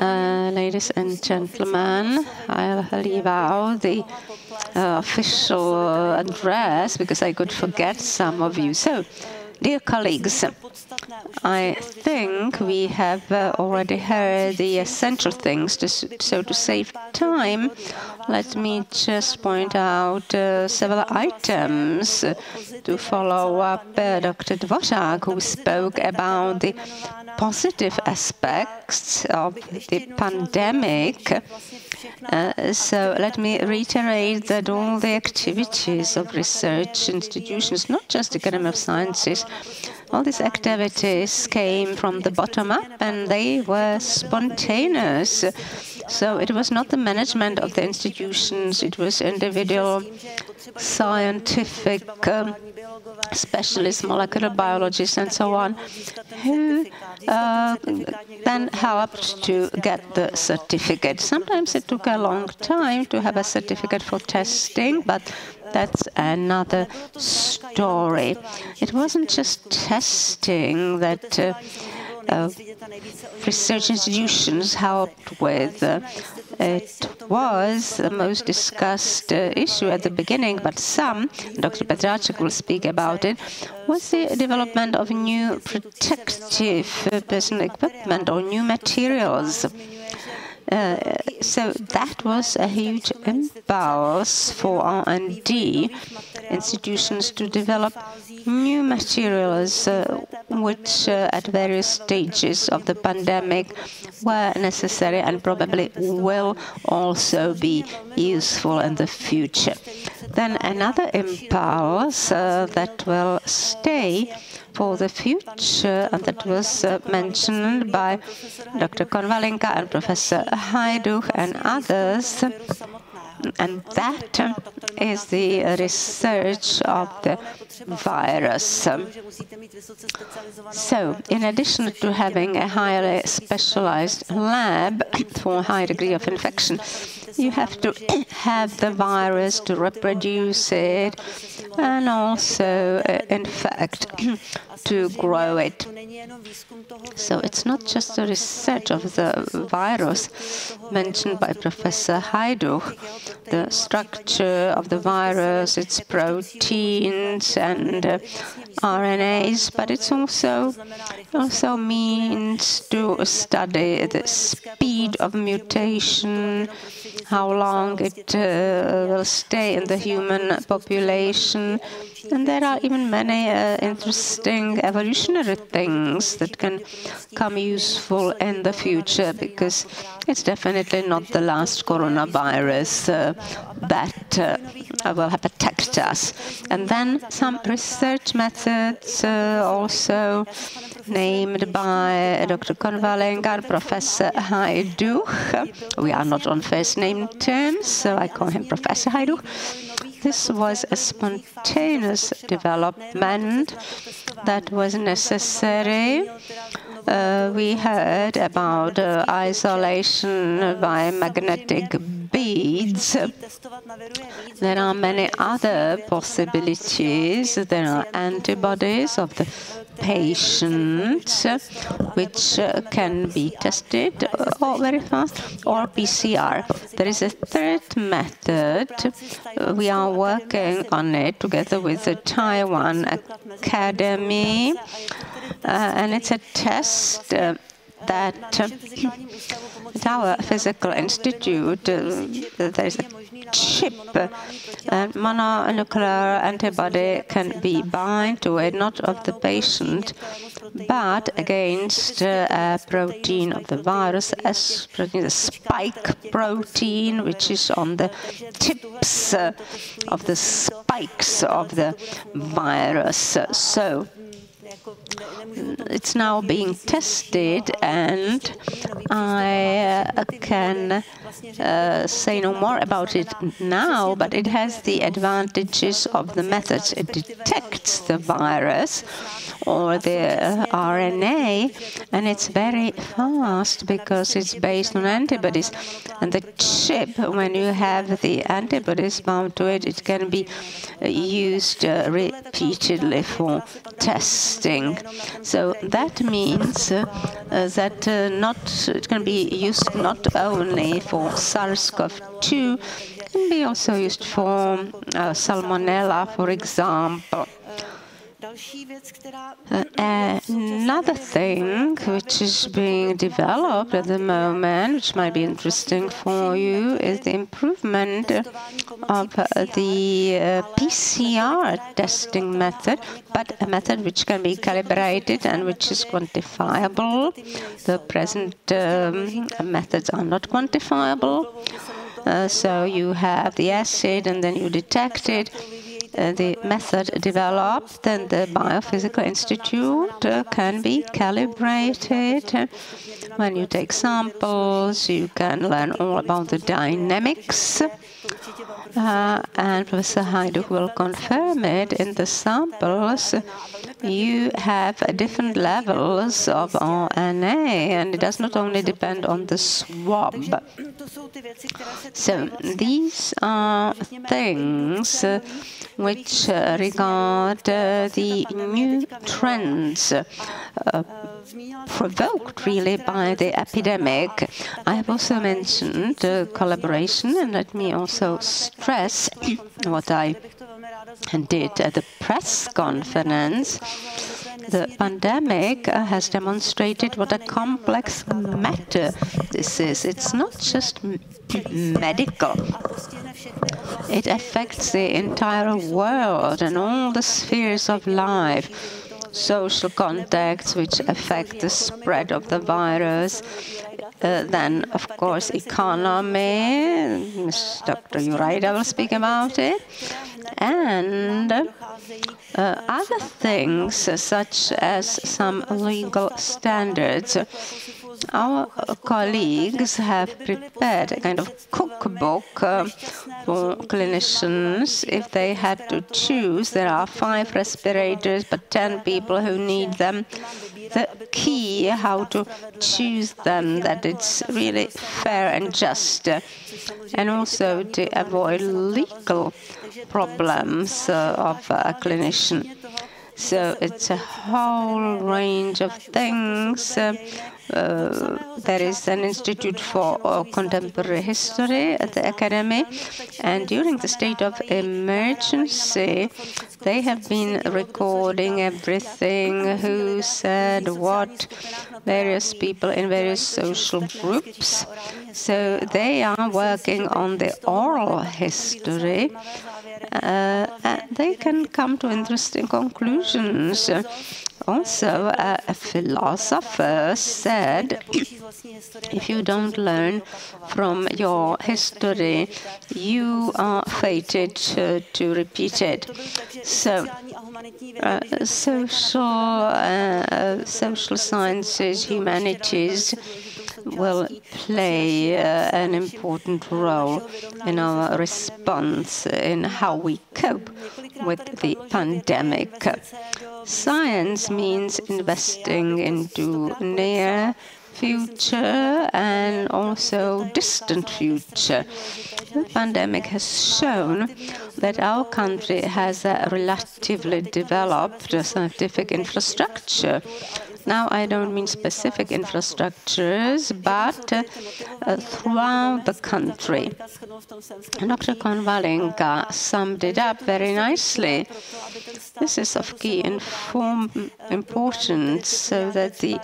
Uh, ladies and gentlemen, I'll leave out the uh, official address because I could forget some of you. So, Dear colleagues, I think we have uh, already heard the essential things. So to save time, let me just point out uh, several items to follow up uh, Dr. Dvorak, who spoke about the positive aspects of the pandemic. Uh, so let me reiterate that all the activities of research institutions, not just the Academy of Sciences, all these activities came from the bottom up and they were spontaneous. So it was not the management of the institutions, it was individual scientific um, specialists, molecular biologists, and so on, who uh, then helped to get the certificate. Sometimes it took a long time to have a certificate for testing, but that's another story. It wasn't just testing that. Uh, uh, research institutions helped with. Uh, it was the most discussed uh, issue at the beginning, but some, Dr. Petracek will speak about it, was the development of new protective personal equipment or new materials. Uh, so that was a huge impulse for R&D institutions to develop new materials uh, which uh, at various stages of the pandemic were necessary and probably will also be useful in the future. Then another impulse uh, that will stay for the future, and that was uh, mentioned by Dr. Konvalinka and Professor Hajdúch and others. And that is the research of the virus. So, in addition to having a highly specialized lab for a high degree of infection, you have to have the virus to reproduce it and also, uh, in fact, to grow it. So it's not just the research of the virus mentioned by Professor Hajdúch, the structure of the virus, its proteins and uh, RNAs, but it's also also means to study the speed of mutation, how long it uh, will stay in the human population, and there are even many uh, interesting evolutionary things that can come useful in the future because it's definitely not the last coronavirus uh, that uh, will have attacked us. And then some research methods uh, also named by Dr. Konvalinka, Professor Hajdúch. We are not on first name terms, so I call him Professor Hajdúch. This was a spontaneous development that was necessary. Uh, we heard about uh, isolation by magnetic beads. There are many other possibilities. There are antibodies of the patient, which uh, can be tested uh, very fast, or PCR. There is a third method. We are working on it together with the Taiwan Academy, uh, and it's a test uh, that uh, at our physical institute, uh, there is a chip. A mononuclear antibody can be bind to it, not of the patient, but against uh, a protein of the virus, S protein, the spike protein, which is on the tips uh, of the spikes of the virus. So it's now being tested, and I can uh, say no more about it now, but it has the advantages of the methods. It detects the virus or the uh, RNA, and it's very fast because it's based on antibodies. And the chip, when you have the antibodies bound to it, it can be uh, used uh, repeatedly for testing. So that means that not it can be used not only for SARS-CoV-2, can be also used for uh, salmonella, for example. Uh, another thing which is being developed at the moment, which might be interesting for you, is the improvement of uh, the uh, PCR testing method, but a method which can be calibrated and which is quantifiable. The present um, methods are not quantifiable. Uh, so you have the acid and then you detect it the method developed, then the Biophysical Institute uh, can be calibrated. When you take samples, you can learn all about the dynamics. Uh, and Professor Hajdúch will confirm it in the samples. You have different levels of RNA, and it does not only depend on the swab. So these are things which regard uh, the new trends uh, provoked really by the epidemic. I have also mentioned collaboration, and let me also stress what I did at the press conference the pandemic has demonstrated what a complex matter this is. It's not just medical. It affects the entire world and all the spheres of life social contacts which affect the spread of the virus. Uh, then, of course, economy. Dr. Jurajda will speak about it. And uh, other things, such as some legal standards our colleagues have prepared a kind of cookbook uh, for clinicians. If they had to choose, there are five respirators, but 10 people who need them. The key how to choose them, that it's really fair and just, uh, and also to avoid legal problems uh, of a clinician. So it's a whole range of things. Uh, there is an institute for uh, contemporary history at the academy, and during the state of emergency, they have been recording everything, who said what, various people in various social groups. So they are working on the oral history. Uh, they can come to interesting conclusions. Also, uh, a philosopher said, if you don't learn from your history, you are fated to, to repeat it. So, uh, social, uh, social sciences, humanities, will play uh, an important role in our response in how we cope with the pandemic. Science means investing into near future and also distant future. The pandemic has shown that our country has a relatively developed scientific infrastructure now, I don't mean specific infrastructures, but uh, throughout the country. Dr. Konvalinka summed it up very nicely. This is of key inform importance so that the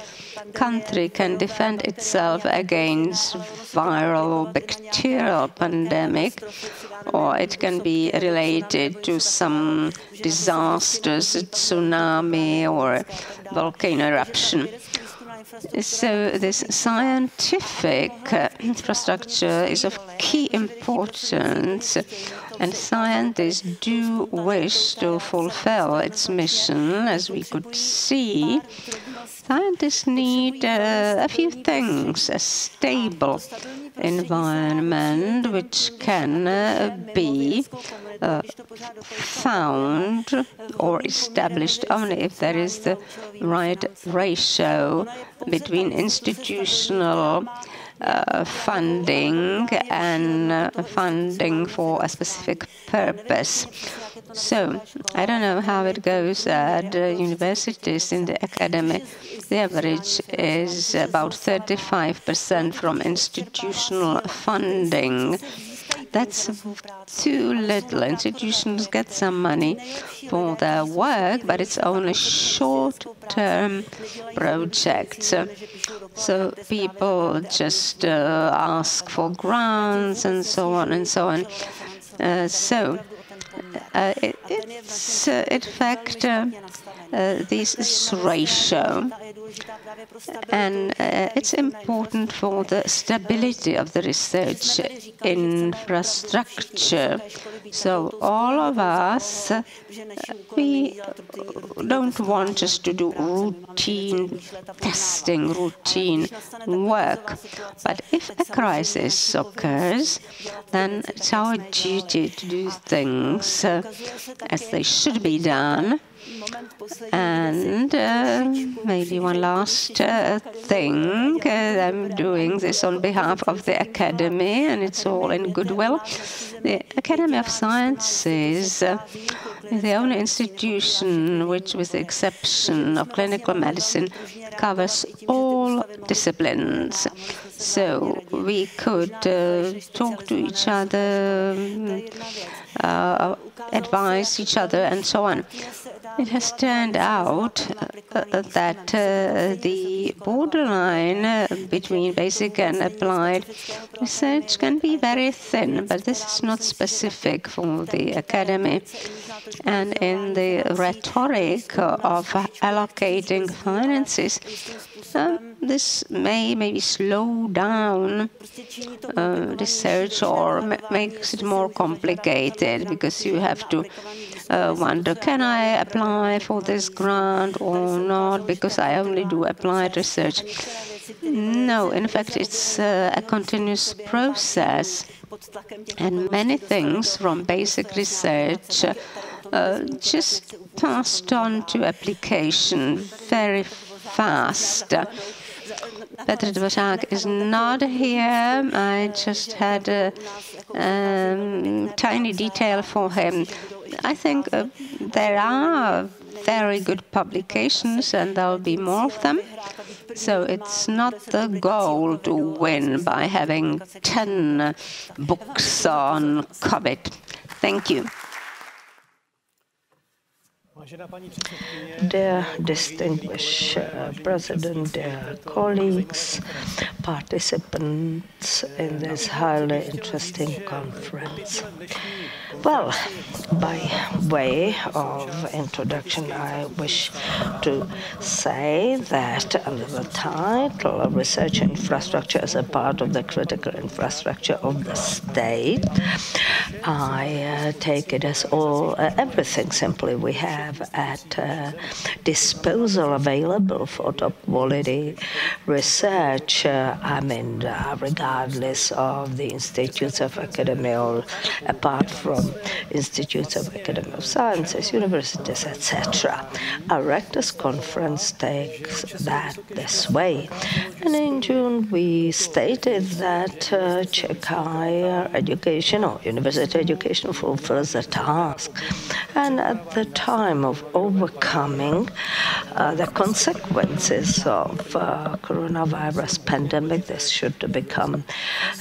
country can defend itself against viral bacterial pandemic, or it can be related to some disasters, tsunami or volcano eruption. So this scientific infrastructure is of key importance, and scientists do wish to fulfill its mission, as we could see. Scientists need uh, a few things, a stable environment which can uh, be uh, found or established only if there is the right ratio between institutional uh, funding and uh, funding for a specific purpose. So I don't know how it goes at uh, universities in the academy. The average is about 35% from institutional funding. That's too little. Institutions get some money for their work, but it's only short-term projects. So people just uh, ask for grants and so on and so on. Uh, so uh, it, it's uh, in fact uh, uh, this ratio and uh, it's important for the stability of the research infrastructure. So all of us, uh, we don't want just to do routine testing, routine work. But if a crisis occurs, then it's our duty to do things uh, as they should be done and uh, maybe one last uh, thing, uh, I'm doing this on behalf of the Academy, and it's all in goodwill. The Academy of Sciences uh, is the only institution which, with the exception of clinical medicine, covers all disciplines. So we could uh, talk to each other, uh, advise each other, and so on. It has turned out uh, that uh, the borderline uh, between basic and applied research can be very thin, but this is not specific for the academy. And in the rhetoric of allocating finances, uh, this may maybe slow down uh, research or makes it more complicated because you have to uh, wonder, can I apply for this grant or not, because I only do applied research. No, in fact, it's uh, a continuous process. And many things from basic research uh, just passed on to application very fast. Petr Dvořák is not here. I just had a um, tiny detail for him. I think uh, there are very good publications and there'll be more of them. So it's not the goal to win by having 10 books on COVID. Thank you. Dear distinguished uh, President, dear colleagues, participants in this highly interesting conference. Well, by way of introduction, I wish to say that under the title of Research Infrastructure as a part of the critical infrastructure of the state, I uh, take it as all uh, everything simply we have at uh, disposal available for top quality research. Uh, I mean, regardless of the institutes of academy or apart from institutes of Academy of Sciences, universities, etc. Our Rectors Conference takes that this way. And in June, we stated that uh, Czech higher education or university education fulfills the task. And at the time of overcoming uh, the consequences of uh, coronavirus pandemic, this should become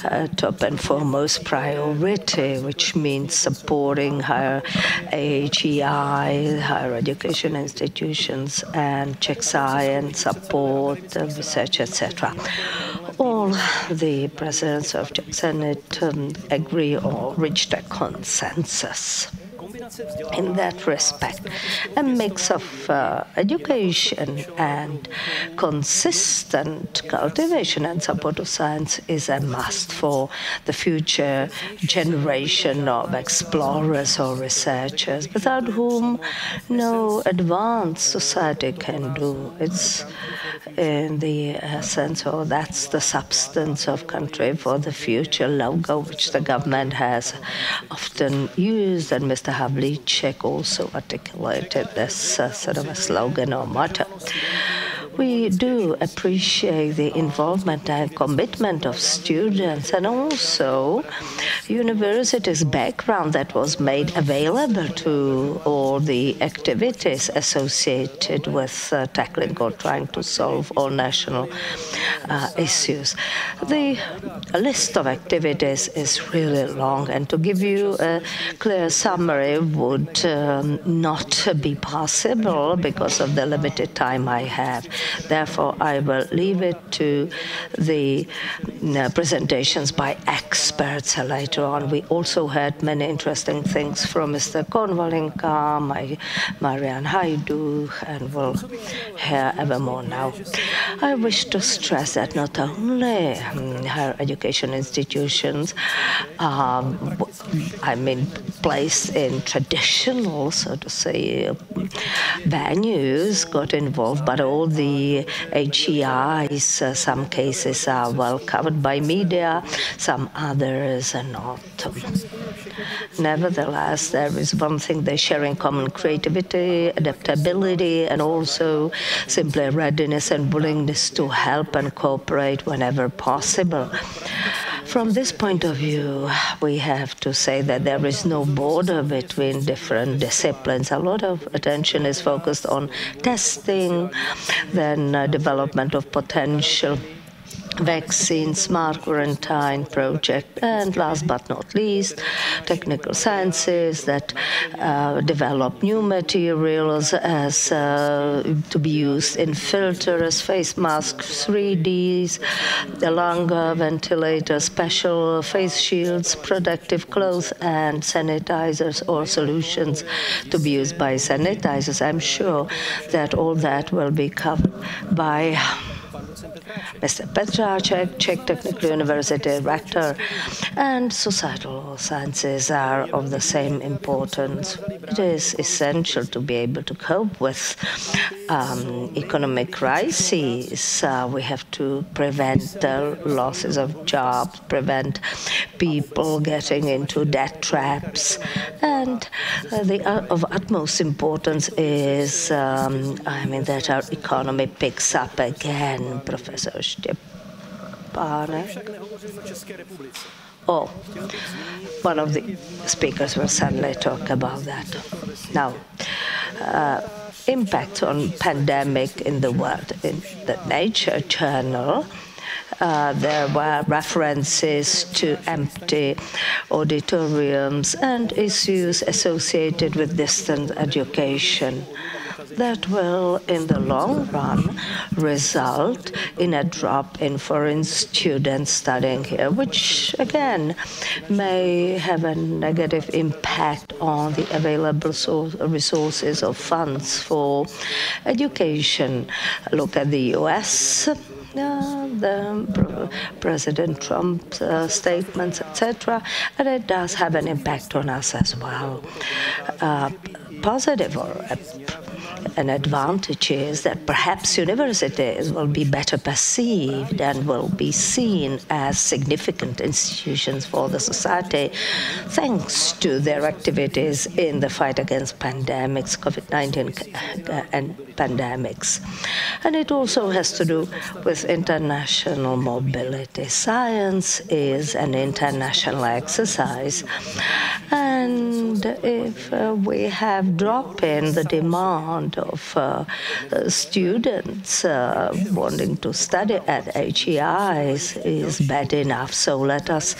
uh, top and foremost priority, which means supporting higher AHEI, higher education institutions, and Czech science support, research, etc. All the presidents of Czech Senate um, agree or reached a consensus. In that respect. A mix of uh, education and consistent cultivation and support of science is a must for the future generation of explorers or researchers, without whom no advanced society can do. It's in the essence, or that's the substance of country for the future logo, which the government has often used, and Mr. Havlíček also articulated this sort of a slogan or motto. We do appreciate the involvement and commitment of students and also university's background that was made available to all the activities associated with uh, tackling or trying to solve all national uh, issues. The list of activities is really long, and to give you a clear summary would um, not be possible because of the limited time I have. Therefore, I will leave it to the uh, presentations by experts later on. We also heard many interesting things from Mr. Konvalinka, my, Marian Hajdúch, and we'll hear ever more now. I wish to stress that not only um, higher education institutions are, I mean, placed in traditional, so to say, venues got involved, but all the the HEIs, uh, some cases are well covered by media, some others are not. Nevertheless, there is one thing they share in common creativity, adaptability, and also simply readiness and willingness to help and cooperate whenever possible. From this point of view, we have to say that there is no border between different disciplines. A lot of attention is focused on testing, then uh, development of potential vaccine, smart quarantine project, and last but not least, technical sciences that uh, develop new materials as uh, to be used in filters, face masks, 3Ds, the lung ventilators, special face shields, protective clothes, and sanitizers or solutions to be used by sanitizers. I'm sure that all that will be covered by Mr. Petráček, Czech Technical University rector, and societal sciences are of the same importance. It is essential to be able to cope with um, economic crises. Uh, we have to prevent the losses of jobs, prevent people getting into debt traps, and uh, the uh, of utmost importance is, um, I mean, that our economy picks up again, Professor Štěpánek. Oh, one of the speakers will suddenly talk about that. Now, uh, impact on pandemic in the world. In the Nature Journal, uh, there were references to empty auditoriums and issues associated with distance education that will, in the long run, result in a drop in foreign students studying here, which again may have a negative impact on the available resources of funds for education. Look at the US. Uh, the President Trump's uh, statements, etc., and it does have an impact on us as well. Uh, positive or an advantage is that perhaps universities will be better perceived and will be seen as significant institutions for the society thanks to their activities in the fight against pandemics, COVID 19 uh, and pandemics. And it also has to do with international mobility. Science is an international exercise. And if uh, we have drop in the demand of uh, students uh, wanting to study at HEIs is bad enough. So let us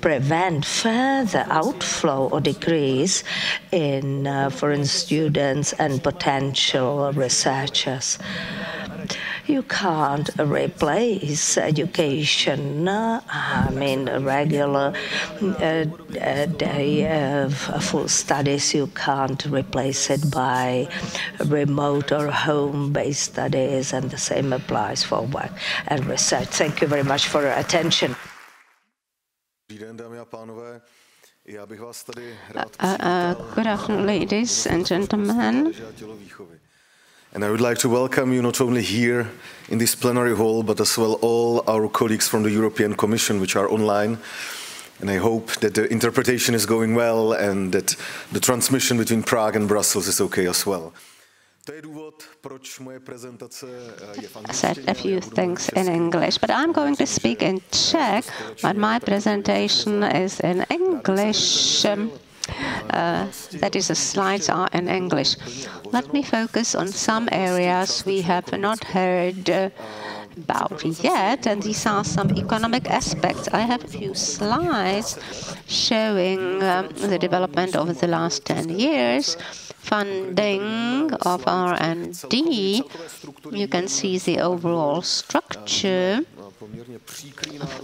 prevent further outflow or decrease in uh, foreign students and potential researchers. You can't replace education, I mean, a regular uh, uh, day of uh, full studies, you can't replace it by remote or home-based studies, and the same applies for work and research. Thank you very much for your attention. Uh, good afternoon, ladies and gentlemen. And I would like to welcome you not only here in this plenary hall, but as well all our colleagues from the European Commission, which are online. And I hope that the interpretation is going well and that the transmission between Prague and Brussels is okay as well. I said a few things in English, but I'm going to speak in Czech, but my presentation is in English. Uh, that is, the slides are in English. Let me focus on some areas we have not heard uh, about yet, and these are some economic aspects. I have a few slides showing um, the development over the last 10 years funding of R&D, you can see the overall structure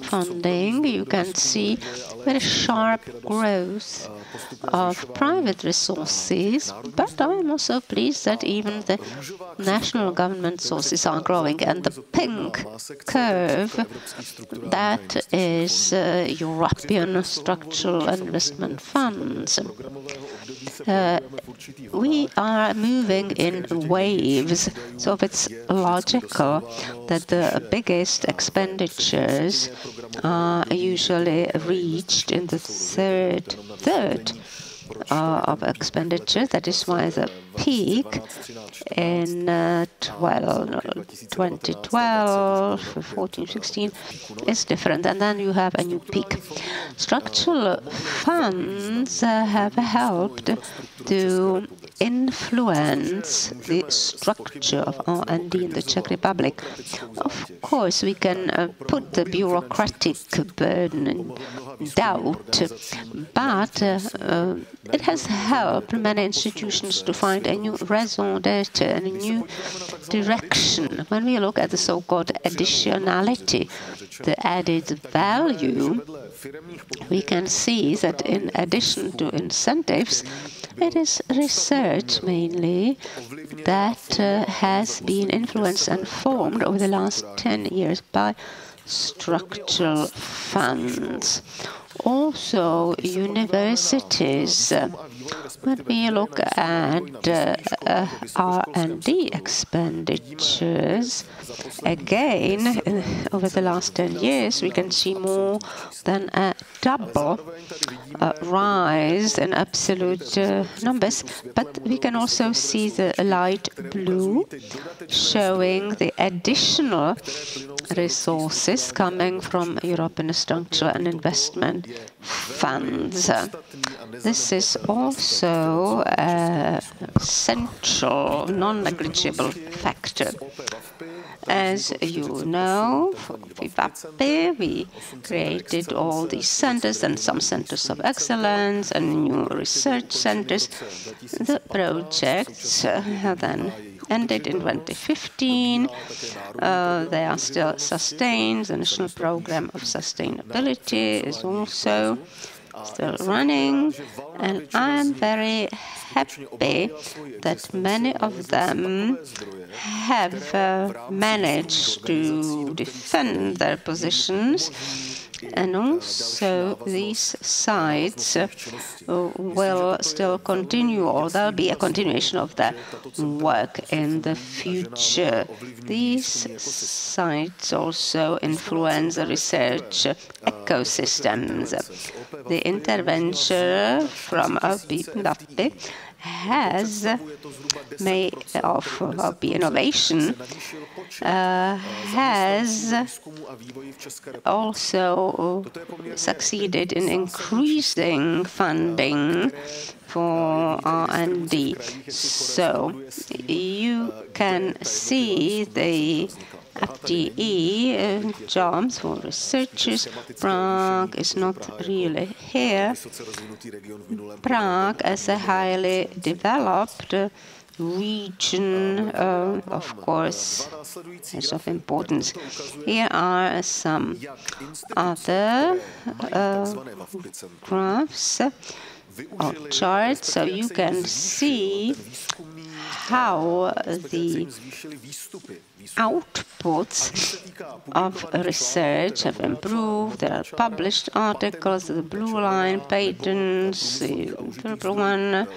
funding, you can see very sharp growth of private resources, but I'm also pleased that even the national government sources are growing. And the pink curve, that is uh, European structural investment funds. Uh, we are moving in waves, so it's logical that the biggest expenditures are usually reached in the third third uh, of expenditure. That is why the peak in uh, 12, 2012, 14, 16 is different. And then you have a new peak. Structural funds uh, have helped to influence the structure of R&D in the Czech Republic. Of course, we can uh, put the bureaucratic burden in doubt, but uh, uh, it has helped many institutions to find a new raison d'etre a new direction. When we look at the so-called additionality, the added value, we can see that in addition to incentives, it is research mainly that uh, has been influenced and formed over the last 10 years by structural funds. Also, universities when we look at uh, R&D expenditures, again, uh, over the last 10 years, we can see more than a double uh, rise in absolute uh, numbers. But we can also see the light blue showing the additional resources coming from European structural and investment funds. This is also a central, non-negligible factor. As you know, for FIVAPE, we created all these centers and some centers of excellence and new research centers. The projects have then ended in 2015. Uh, they are still sustained. The National Program of Sustainability is also still running, and I'm very happy that many of them have uh, managed to defend their positions and also these sites uh, will still continue, or there'll be a continuation of the work in the future. These sites also influence the research ecosystems. The intervention from OP has made of, of the innovation uh, has also succeeded in increasing funding for R&D. So you can see the FTE uh, jobs for researchers. Prague is not really here. Prague, as a highly developed region, uh, of course, is of importance. Here are some other uh, graphs or charts, so you can see how the outputs of research have improved. There are published articles, the blue line, patents, the purple one,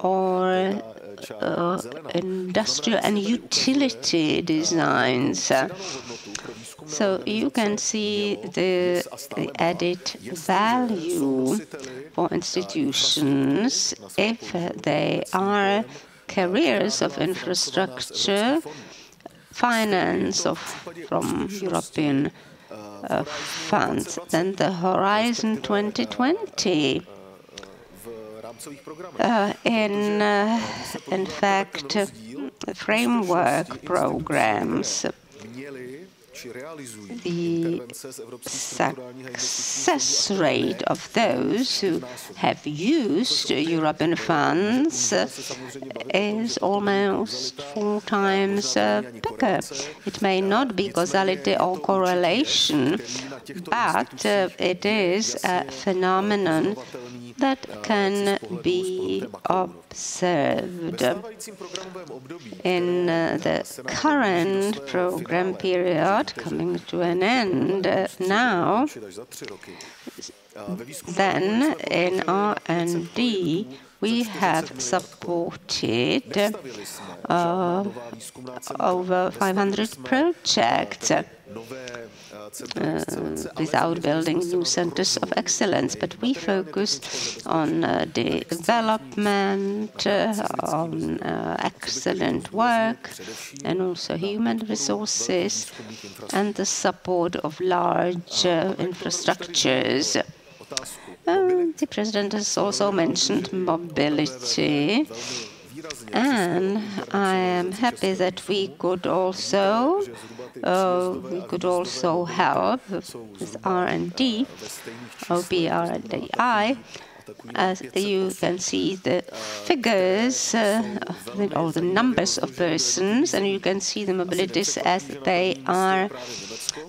or uh, industrial and utility designs. So you can see the, the added value for institutions if they are carriers of infrastructure finance of, from European uh, funds. Then the Horizon 2020 uh, in, uh, in fact, framework programs the success rate of those who have used European funds is almost four times uh, bigger. It may not be causality or correlation, but uh, it is a phenomenon that can be observed. In uh, the current program period coming to an end uh, now, then in R&D we have supported uh, over 500 projects uh, without building new centers of excellence. But we focus on uh, the development, uh, on uh, excellent work, and also human resources, and the support of large uh, infrastructures. Um, the president has also mentioned mobility. And I am happy that we could also uh, we could also help with R&D, OP RDE. As you can see the figures, uh, or the numbers of persons, and you can see the mobilities as they are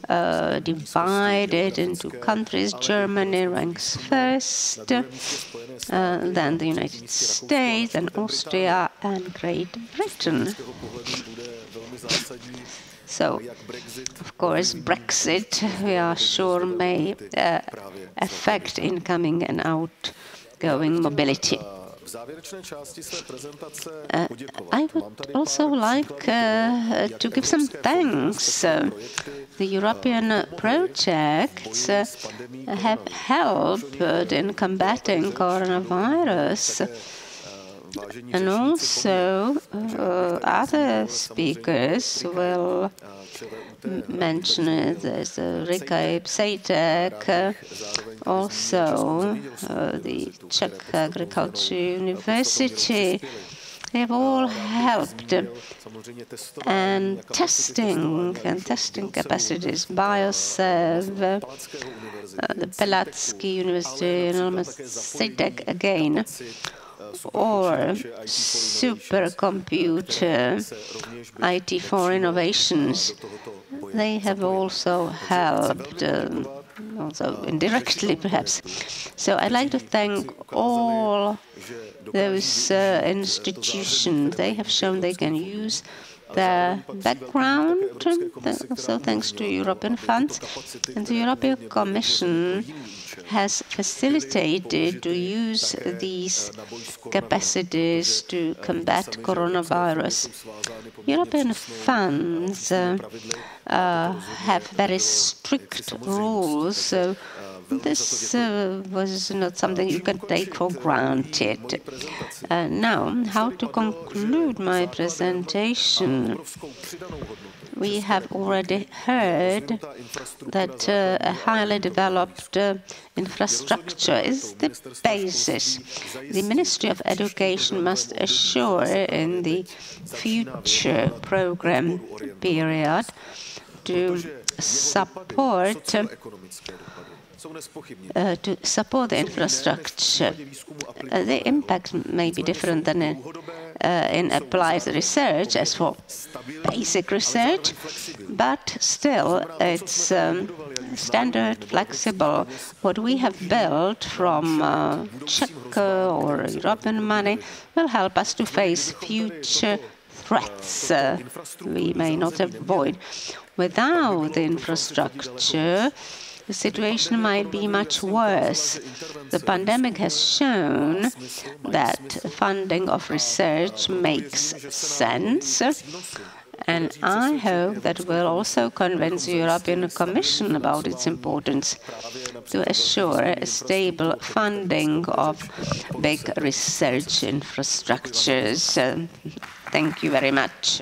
uh, divided into countries. Germany ranks first, uh, then the United States, and Austria, and Great Britain. So, of course, Brexit, we are sure, may uh, affect incoming and outgoing mobility. Uh, I would also like uh, to give some thanks. Uh, the European projects uh, have helped in combating coronavirus. And also, uh, other speakers will mention it. There's uh, Rika Psejtek, also uh, the Czech Agriculture University. They have all helped. And testing and testing capacities, BIOCEV, uh, the Palacký University, and almost CEITEC again or supercomputer IT4Innovations. They have also helped, um, also indirectly perhaps. So I'd like to thank all those uh, institutions. They have shown they can use the background, also thanks to European funds. And the European Commission has facilitated to use these capacities to combat coronavirus. European funds uh, uh, have very strict rules. So this uh, was not something you can take for granted. Uh, now, how to conclude my presentation? We have already heard that uh, a highly developed uh, infrastructure is the basis. The Ministry of Education must assure in the future program period to support uh, to support the infrastructure. Uh, the impact may be different than in uh, in applied research as for basic research, but still it's um, standard, flexible. What we have built from uh, Czech or European money will help us to face future threats uh, we may not avoid. Without the infrastructure, the situation might be much worse. The pandemic has shown that funding of research makes sense. And I hope that will also convince the European Commission about its importance to assure a stable funding of big research infrastructures. Thank you very much.